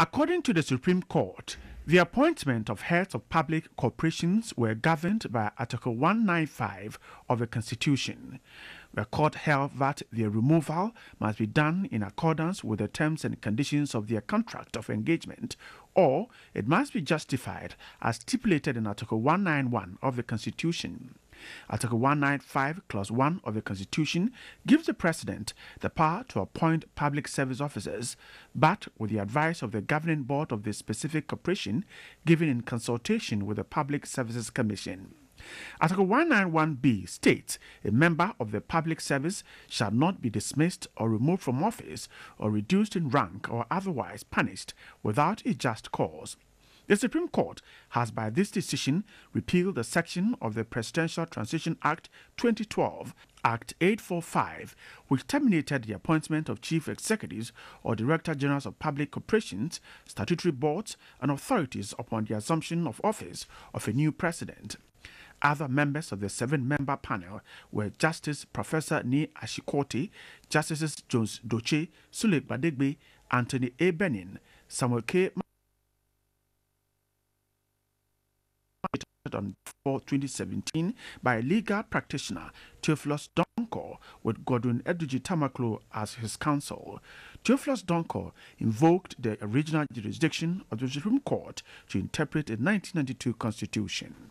According to the Supreme Court, the appointment of heads of public corporations were governed by Article 195 of the Constitution. The court held that their removal must be done in accordance with the terms and conditions of their contract of engagement, or it must be justified as stipulated in Article 191 of the Constitution. Article 195, Clause 1 of the Constitution gives the President the power to appoint public service officers, but with the advice of the governing board of the specific corporation given in consultation with the Public Services Commission. Article 191b states a member of the public service shall not be dismissed or removed from office or reduced in rank or otherwise punished without a just cause. The Supreme Court has, by this decision, repealed the section of the Presidential Transition Act 2012, Act 845, which terminated the appointment of chief executives or director generals of public corporations, statutory boards, and authorities upon the assumption of office of a new president. Other members of the seven member panel were Justice Professor Ni Ashikoti, Justices Jones Dotse, Sule Gbadegbe, Anthony A. Benin, Samuel K. on 4 2017 by legal practitioner, Theophilus Donkor, with Godwin Edudzi Tamakloe as his counsel. Theophilus Donkor invoked the original jurisdiction of the Supreme Court to interpret the 1992 Constitution.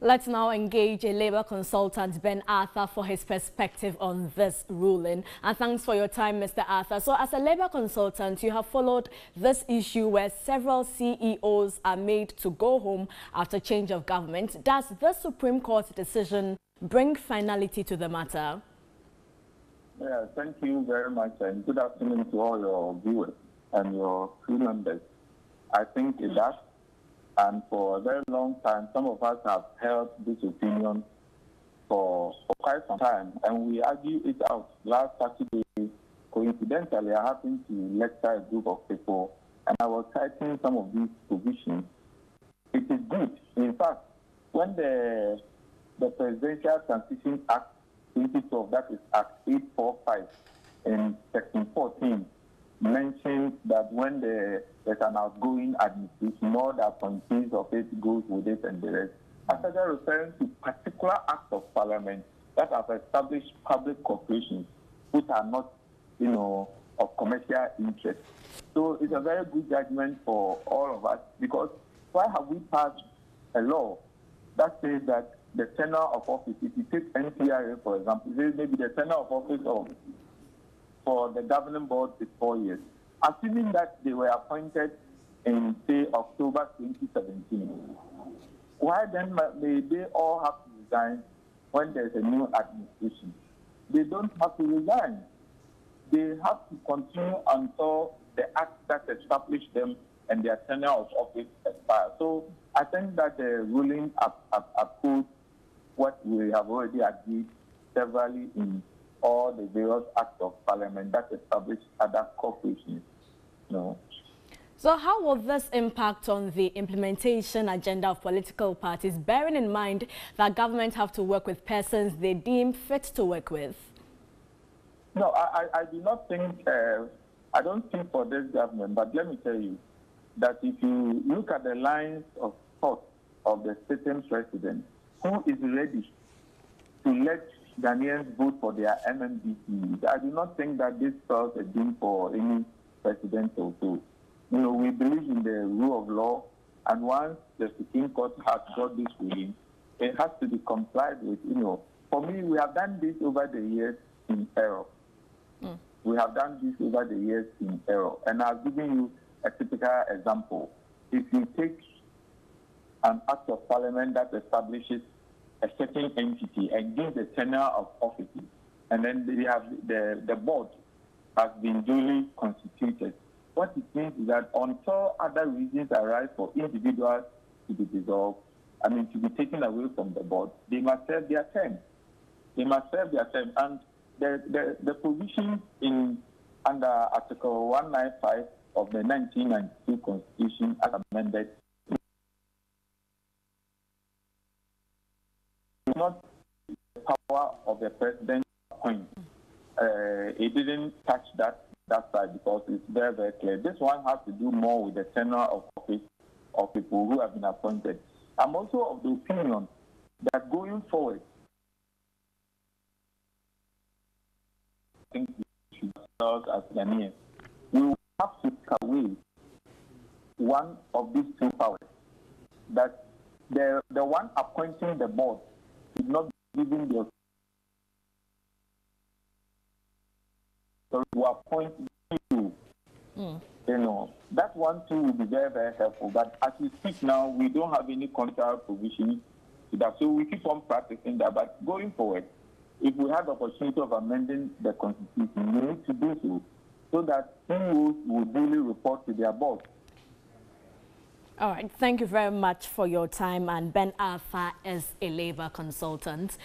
Let's now engage a Labour consultant, Ben Arthur, for his perspective on this ruling. And thanks for your time, Mr. Arthur. So as a Labour consultant, you have followed this issue where several CEOs are made to go home after change of government. Does the Supreme Court decision bring finality to the matter? Yeah, thank you very much, and good afternoon to all your viewers and your crew members. I think it does and for a very long time, some of us have held this opinion for, for quite some time, and we argue it out. Last Saturday, coincidentally, I happened to lecture a group of people, and I was citing some of these provisions. It is good. In fact, when the the Presidential Transition Act 2012, that is Act 845, in Section 14, mentioned that when the, there's an outgoing administration, all the appointees of it goes with it and the rest. I started referring to particular acts of parliament that have established public corporations which are not, you know, of commercial interest. So it's a very good judgment for all of us because why have we passed a law that says that the tenure of office, if you take NPRA for example, maybe the tenure of office of for the governing board is four years. Assuming that they were appointed in, say, October 2017, why then may they all have to resign when there's a new administration? They don't have to resign. They have to continue until the act that established them and their tenure of office expires. So I think that the ruling upholds what we have already agreed severally in all the various acts of parliament that establish other corporations. No. So how will this impact on the implementation agenda of political parties, bearing in mind that government have to work with persons they deem fit to work with? No, I, I do not think, uh, I don't think for this government, but let me tell you that if you look at the lines of thought of the sitting president, who is ready to let Ghanaians vote for their MMDC. I do not think that this spells a doom for any presidential so. You know, we believe in the rule of law, and once the Supreme Court has got this ruling, it has to be complied with. You know, for me, we have done this over the years in error. Mm. We have done this over the years in error. And I've given you a typical example. If you take an act of parliament that establishes a certain entity and give the tenure of office. And then they have the, the board has been duly constituted. What it means is that until other reasons arise for individuals to be dissolved, I mean, to be taken away from the board, they must serve their term. They must serve their term. And the, the, the provision in under Article 195 of the 1992 Constitution as amended not the power of the president point. Uh, it didn't touch that that side because it's very, very clear. This one has to do more with the tenure of office of people who have been appointed. I'm also of the opinion that going forward, I think we should as Ghanaians, we will have to take away one of these two powers. That the the one appointing the board is not giving the so to appoint you. Mm. You know, that one too will be very, very helpful. But as we speak now, we don't have any contract provision to that. So we keep on practicing that. But going forward, if we have the opportunity of amending the constitution, we need to do so so that CEOs will duly report to their boss. All right. Thank you very much for your time. And Ben Arthur is a labor consultant.